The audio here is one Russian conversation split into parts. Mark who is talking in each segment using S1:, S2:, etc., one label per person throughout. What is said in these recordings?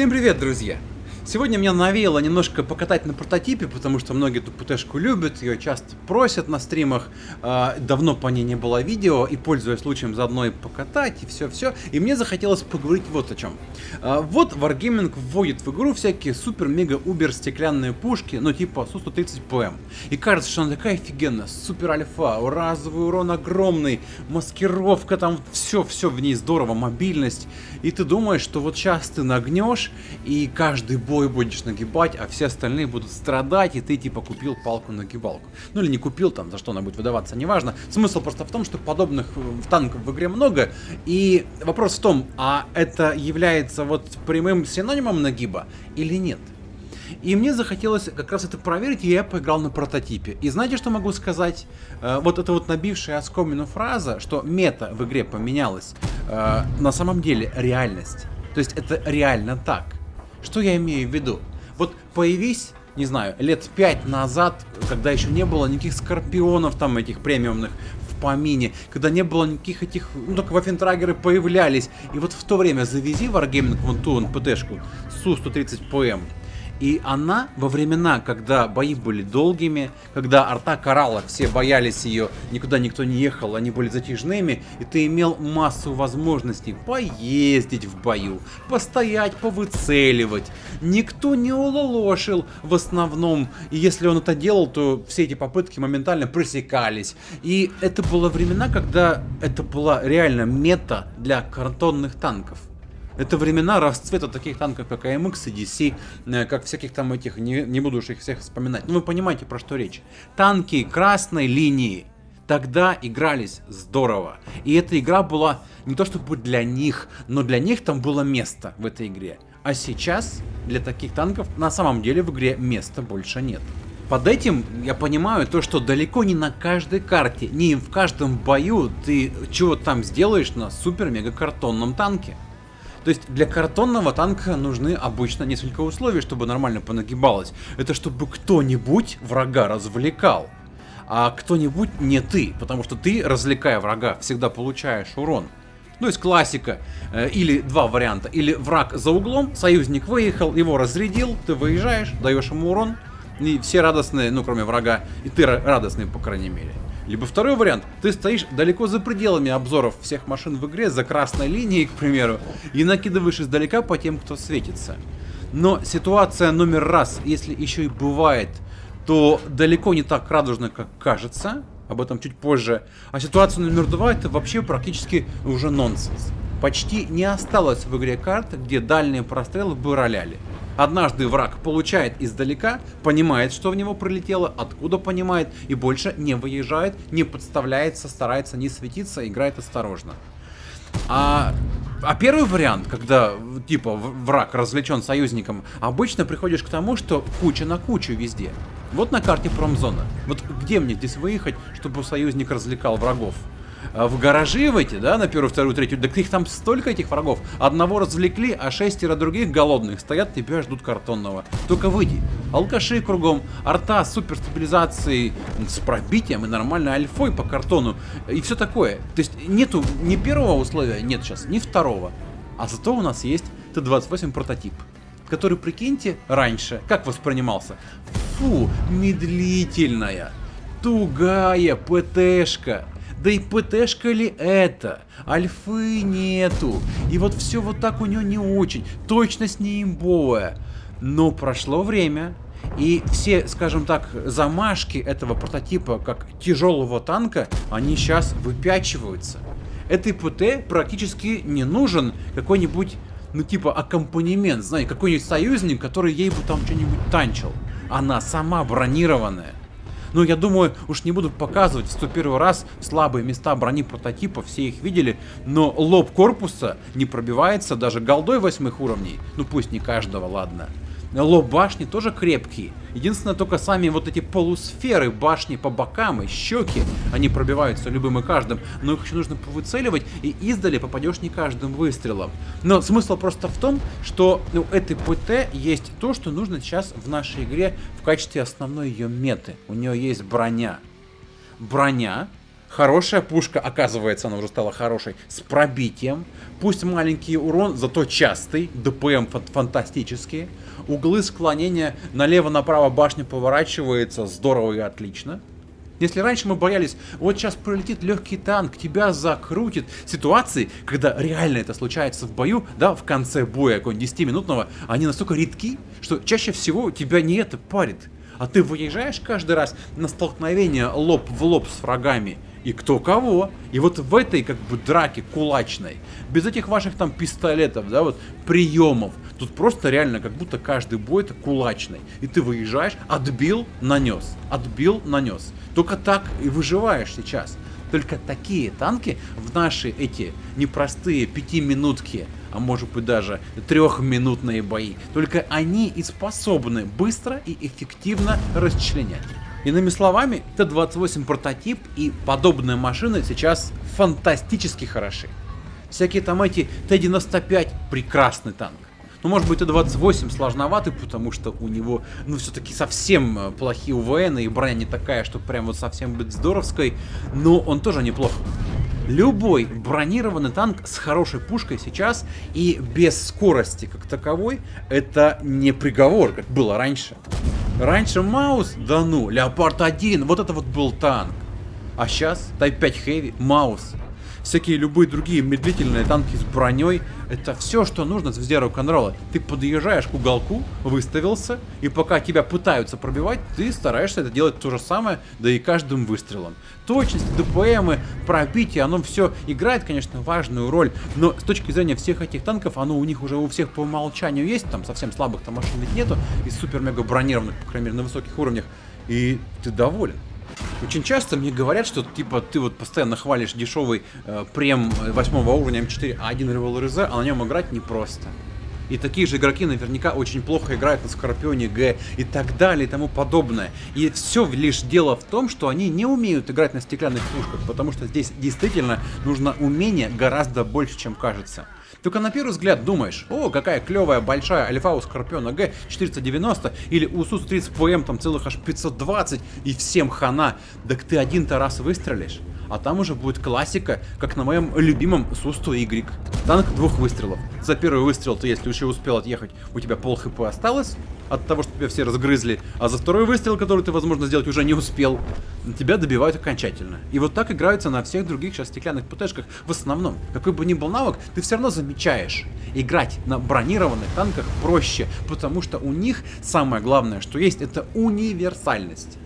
S1: Всем привет, друзья! Сегодня меня навеяло немножко покатать на прототипе, потому что многие эту ПТшку любят, ее часто просят на стримах. Э, давно по ней не было видео, и пользуясь случаем заодно и покатать, и все-все. И мне захотелось поговорить вот о чем. Э, вот Wargaming вводит в игру всякие супер-мега-убер стеклянные пушки, ну типа Су-130ПМ. И кажется, что она такая офигенная, супер альфа, разовый урон огромный, маскировка там, все-все в ней здорово, мобильность. И ты думаешь, что вот сейчас ты нагнешь, и каждый бой свой будешь нагибать, а все остальные будут страдать, и ты типа купил палку-нагибалку. Ну или не купил там, за что она будет выдаваться, неважно. Смысл просто в том, что подобных э, танков в игре много, и вопрос в том, а это является вот прямым синонимом нагиба или нет? И мне захотелось как раз это проверить, и я поиграл на прототипе. И знаете, что могу сказать? Э, вот эта вот набившая оскомину фраза, что мета в игре поменялась, э, на самом деле реальность. То есть это реально так. Что я имею в виду? Вот появись, не знаю, лет пять назад, когда еще не было никаких скорпионов там этих премиумных в помине, когда не было никаких этих, ну только вафентрагеры появлялись, и вот в то время завези Wargaming вон ту ПТшку Су-130ПМ, и она во времена, когда бои были долгими, когда арта карала, все боялись ее, никуда никто не ехал, они были затяжными, и ты имел массу возможностей поездить в бою, постоять, повыцеливать. Никто не улолошил в основном, и если он это делал, то все эти попытки моментально пресекались. И это было времена, когда это была реально мета для картонных танков. Это времена расцвета таких танков, как АМХ и DC, э, как всяких там этих, не, не буду уж их всех вспоминать. Ну вы понимаете, про что речь. Танки красной линии тогда игрались здорово. И эта игра была не то чтобы для них, но для них там было место в этой игре. А сейчас для таких танков на самом деле в игре места больше нет. Под этим я понимаю то, что далеко не на каждой карте, не в каждом бою ты чего там сделаешь на супер-мега картонном танке. То есть для картонного танка нужны обычно несколько условий, чтобы нормально понагибалось. Это чтобы кто-нибудь врага развлекал. А кто-нибудь не ты, потому что ты, развлекая врага, всегда получаешь урон. Ну, есть классика. Э, или два варианта. Или враг за углом, союзник выехал, его разрядил, ты выезжаешь, даешь ему урон. И все радостные, ну, кроме врага. И ты радостный, по крайней мере. Либо второй вариант, ты стоишь далеко за пределами обзоров всех машин в игре, за красной линией, к примеру, и накидываешь издалека по тем, кто светится. Но ситуация номер раз, если еще и бывает, то далеко не так радужно, как кажется, об этом чуть позже. А ситуация номер два это вообще практически уже нонсенс. Почти не осталось в игре карт, где дальние прострелы бы роляли. Однажды враг получает издалека, понимает, что в него прилетело, откуда понимает, и больше не выезжает, не подставляется, старается не светиться, играет осторожно. А, а первый вариант, когда типа враг развлечен союзником, обычно приходишь к тому, что куча на кучу везде. Вот на карте промзона. Вот где мне здесь выехать, чтобы союзник развлекал врагов? А, в гаражи в эти, да, на первую, вторую, третью, так их там столько этих врагов. Одного развлекли, а шестеро других голодных стоят, тебя ждут картонного. Только выйди. Алкаши кругом, арта с суперстабилизацией, с пробитием и нормальной альфой по картону. И все такое. То есть нету ни первого условия, нет сейчас, ни второго. А зато у нас есть Т-28 прототип который, прикиньте, раньше как воспринимался? Фу, медлительная, тугая ПТшка, да и ПТшка ли это? Альфы нету. И вот все вот так у него не очень. Точность не имбовая. Но прошло время, и все, скажем так, замашки этого прототипа, как тяжелого танка, они сейчас выпячиваются. Этой ПТ практически не нужен какой-нибудь, ну типа, аккомпанемент, знаете, какой-нибудь союзник, который ей бы там что-нибудь танчил. Она сама бронированная. Ну, я думаю, уж не буду показывать в 101 раз слабые места брони прототипа, все их видели, но лоб корпуса не пробивается даже голдой восьмых уровней. Ну, пусть не каждого, ладно. Лоб башни тоже крепкий. Единственное, только сами вот эти полусферы башни по бокам и щеки, они пробиваются любым и каждым, но их еще нужно повыцеливать, и издали попадешь не каждым выстрелом. Но смысл просто в том, что у этой ПТ есть то, что нужно сейчас в нашей игре в качестве основной ее меты. У нее есть броня. Броня Хорошая пушка, оказывается, она уже стала хорошей, с пробитием. Пусть маленький урон, зато частый, ДПМ фантастические. Углы склонения налево-направо башня поворачивается здорово и отлично. Если раньше мы боялись, вот сейчас пролетит легкий танк, тебя закрутит. Ситуации, когда реально это случается в бою, да, в конце боя какого-нибудь 10-минутного, они настолько редки, что чаще всего тебя не это парит. А ты выезжаешь каждый раз на столкновение лоб в лоб с врагами, и кто кого. И вот в этой как бы драке кулачной, без этих ваших там пистолетов, да, вот приемов, тут просто реально как будто каждый бой это кулачный. И ты выезжаешь, отбил, нанес, отбил, нанес. Только так и выживаешь сейчас. Только такие танки в наши эти непростые пятиминутки, а может быть даже трехминутные бои, только они и способны быстро и эффективно расчленять. Иными словами, Т-28 прототип и подобные машины сейчас фантастически хороши. Всякие там эти Т-95 прекрасный танк. Ну, может быть, Т-28 сложноватый, потому что у него, ну, все-таки совсем э, плохие УВН, и броня не такая, что прям вот совсем быть здоровской, но он тоже неплох. Любой бронированный танк с хорошей пушкой сейчас и без скорости как таковой, это не приговор, как было раньше. Раньше Маус, да ну, Леопард 1, вот это вот был танк. А сейчас Type 5 Heavy, Маус. Всякие любые другие медлительные танки с броней, это все, что нужно звезде рок-н-ролла. Ты подъезжаешь к уголку, выставился, и пока тебя пытаются пробивать, ты стараешься это делать то же самое, да и каждым выстрелом. Точность, ДПМы, пробитие, оно все играет, конечно, важную роль, но с точки зрения всех этих танков, оно у них уже у всех по умолчанию есть, там совсем слабых там машин ведь нету, и супер-мега бронированных, по крайней мере, на высоких уровнях, и ты доволен. Очень часто мне говорят, что типа ты вот постоянно хвалишь дешевый э, прем 8 уровня М4 А1 Revolver Z, а на нем играть непросто. И такие же игроки наверняка очень плохо играют на Скорпионе Г и так далее и тому подобное. И все лишь дело в том, что они не умеют играть на стеклянных пушках, потому что здесь действительно нужно умение гораздо больше, чем кажется. Только на первый взгляд думаешь, о, какая клевая большая альфа Скорпиона Г 490 или у Су-30 ПМ там целых аж 520 и всем хана. Так ты один-то раз выстрелишь а там уже будет классика, как на моем любимом Су-100Y. Танк двух выстрелов. За первый выстрел ты, если еще успел отъехать, у тебя пол хп осталось от того, что тебя все разгрызли, а за второй выстрел, который ты, возможно, сделать уже не успел, тебя добивают окончательно. И вот так играются на всех других сейчас стеклянных ПТшках в основном. Какой бы ни был навык, ты все равно замечаешь. Играть на бронированных танках проще, потому что у них самое главное, что есть, это универсальность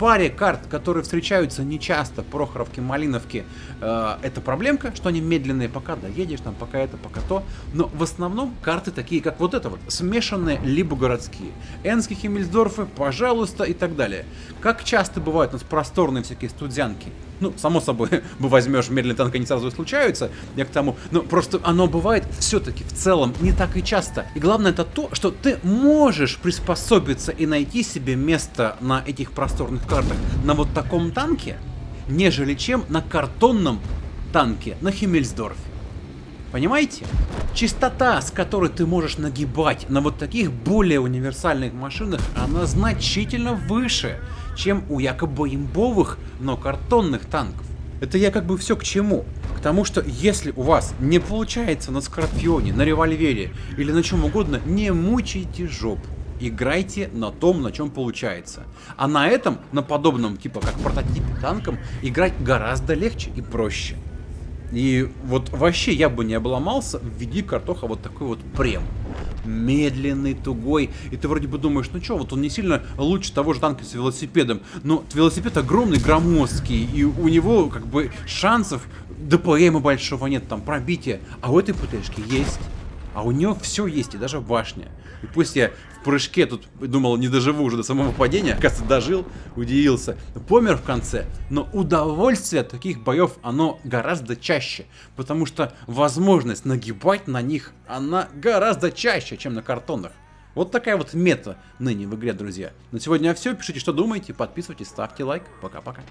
S1: паре карт, которые встречаются нечасто, Прохоровки, Малиновки, э, это проблемка, что они медленные, пока доедешь, там, пока это, пока то. Но в основном карты такие, как вот это вот, смешанные, либо городские. Энские Химмельсдорфы, пожалуйста, и так далее. Как часто бывают у нас просторные всякие студянки? Ну, само собой, вы возьмешь медленный танк, они сразу и случаются, я к тому, но просто оно бывает все-таки в целом не так и часто. И главное это то, что ты можешь приспособиться и найти себе место на этих просторных картах на вот таком танке, нежели чем на картонном танке на Химмельсдорфе. Понимаете? Частота, с которой ты можешь нагибать на вот таких более универсальных машинах, она значительно выше, чем у якобы имбовых, но картонных танков. Это я как бы все к чему? К тому, что если у вас не получается на Скорпионе, на револьвере или на чем угодно, не мучайте жопу. Играйте на том, на чем получается. А на этом, на подобном, типа как прототипе танком, играть гораздо легче и проще. И вот вообще я бы не обломался, введи картоха вот такой вот прем. Медленный, тугой. И ты вроде бы думаешь, ну что, вот он не сильно лучше того же танка с велосипедом. Но велосипед огромный, громоздкий, и у него как бы шансов ДПМа большого нет, там пробития. А у этой ПТшки есть. А у нее все есть, и даже башня. И пусть я в прыжке тут думал, не доживу уже до самого падения, оказывается, дожил, удивился. Помер в конце, но удовольствие от таких боев, оно гораздо чаще, потому что возможность нагибать на них, она гораздо чаще, чем на картонах. Вот такая вот мета ныне в игре, друзья. На сегодня все. Пишите, что думаете, подписывайтесь, ставьте лайк. Пока-пока.